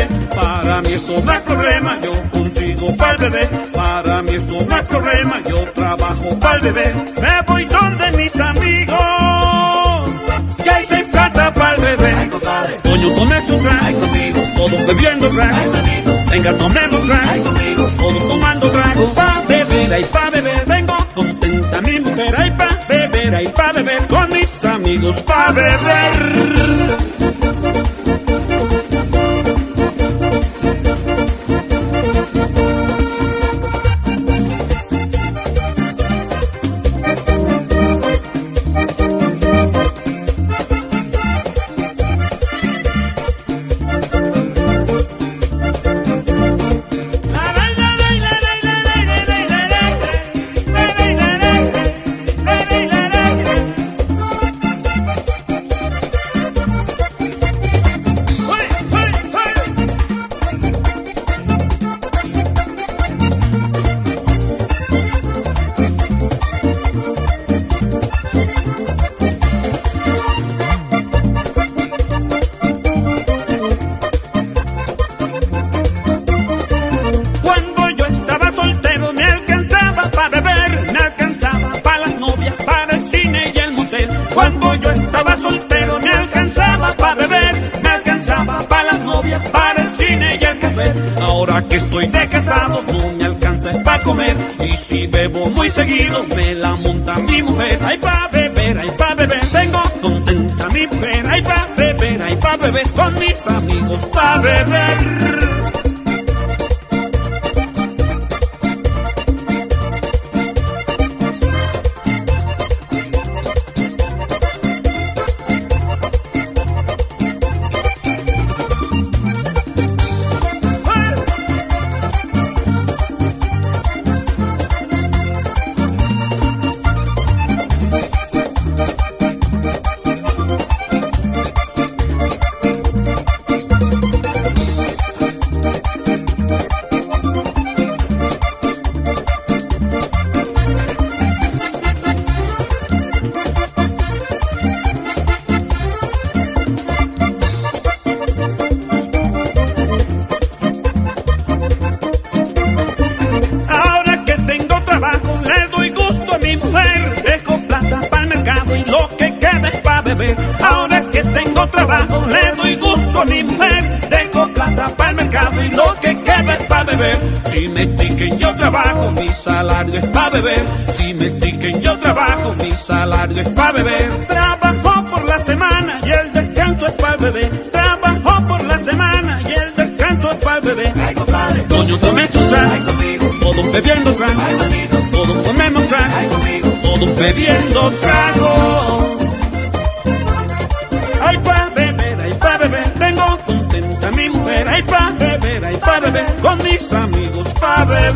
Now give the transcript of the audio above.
eso no es problema, yo consigo para el bebé. Para mí eso no es problema, yo trabajo para el bebé. Me voy donde mis amigos, ya hice plata para el bebé. Ay, compadre. Su crack, Ay, conmigo. todos bebiendo crack. Venga tomando crack, conmigo. todos tomando trago. Pa' beber, ay pa' beber, vengo contenta mi mujer. Ay pa' beber, ay pa' beber, con mis amigos pa' beber. Que estoy de casado no me alcanza para comer y si bebo muy seguido me la monta mi mujer. Ay pa beber, ay pa beber, tengo contenta mi mujer. Ay pa beber, ay pa beber, con mis amigos pa beber. Ahora queda es. Ahora que tengo trabajo, le doy gusto a mi mujer. Dejo plata para el mercado y lo que queda es para beber. Si me tiquen yo trabajo, mi salario es para beber. Si me tiquen yo trabajo, mi salario es para beber. Trabajo por la semana y el descanso es para beber. Trabajo por la semana y el descanso es para beber. Ay, compadre. Ay, trago, conmigo. todos bebiendo trago, todos comemos trago, conmigo. todos bebiendo trago. Con mis amigos pa beber.